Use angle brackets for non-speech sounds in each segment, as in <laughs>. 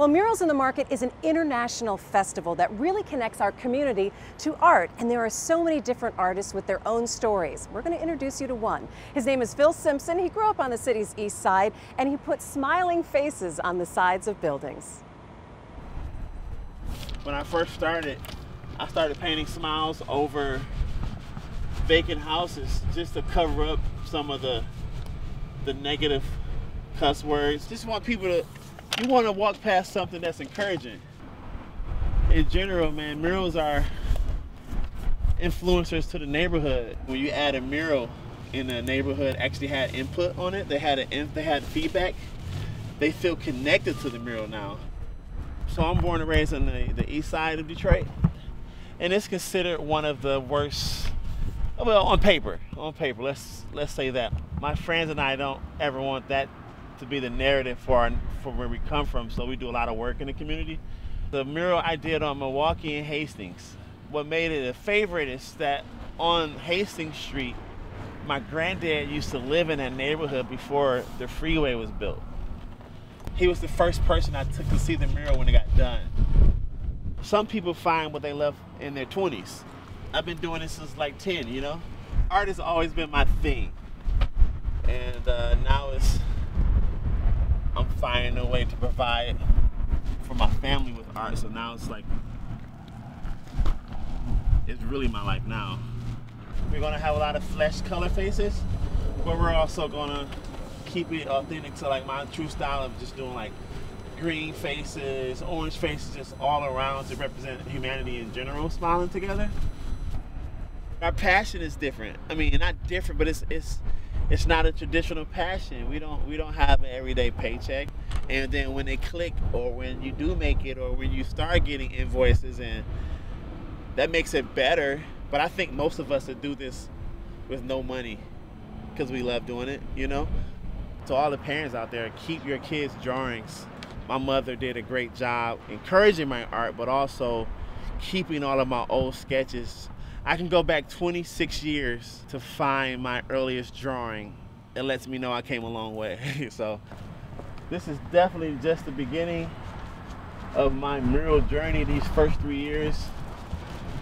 Well, Murals in the Market is an international festival that really connects our community to art, and there are so many different artists with their own stories. We're going to introduce you to one. His name is Phil Simpson. He grew up on the city's east side, and he put smiling faces on the sides of buildings. When I first started, I started painting smiles over vacant houses just to cover up some of the the negative cuss words. Just want people to you want to walk past something that's encouraging. In general, man, murals are influencers to the neighborhood. When you add a mural in a neighborhood actually had input on it, they had an they had feedback, they feel connected to the mural now. So I'm born and raised on the, the east side of Detroit, and it's considered one of the worst well on paper on paper let's let's say that my friends and i don't ever want that to be the narrative for our, for where we come from. So we do a lot of work in the community. The mural I did on Milwaukee and Hastings. What made it a favorite is that on Hastings Street, my granddad used to live in that neighborhood before the freeway was built. He was the first person I took to see the mural when it got done. Some people find what they love in their 20s. I've been doing this since like 10, you know? Art has always been my thing. And uh, now it's Finding a way to provide for my family with art. So now it's like it's really my life now. We're gonna have a lot of flesh color faces, but we're also gonna keep it authentic to like my true style of just doing like green faces, orange faces, just all around to represent humanity in general, smiling together. Our passion is different. I mean, not different, but it's it's it's not a traditional passion. We don't we don't have an everyday paycheck. And then when they click or when you do make it or when you start getting invoices and that makes it better. But I think most of us that do this with no money because we love doing it, you know? To all the parents out there, keep your kids' drawings. My mother did a great job encouraging my art, but also keeping all of my old sketches I can go back 26 years to find my earliest drawing. It lets me know I came a long way. <laughs> so this is definitely just the beginning of my mural journey these first three years.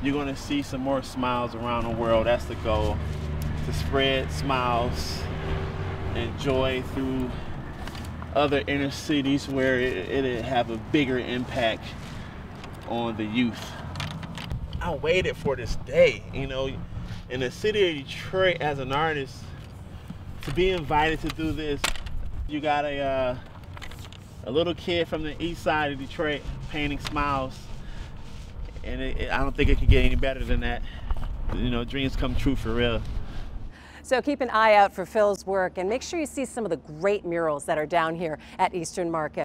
You're gonna see some more smiles around the world. That's the goal, to spread smiles and joy through other inner cities where it, it'll have a bigger impact on the youth. I waited for this day, you know, in the city of Detroit as an artist, to be invited to do this. You got a uh, a little kid from the east side of Detroit painting smiles, and it, it, I don't think it could get any better than that. You know, dreams come true for real. So keep an eye out for Phil's work and make sure you see some of the great murals that are down here at Eastern Market.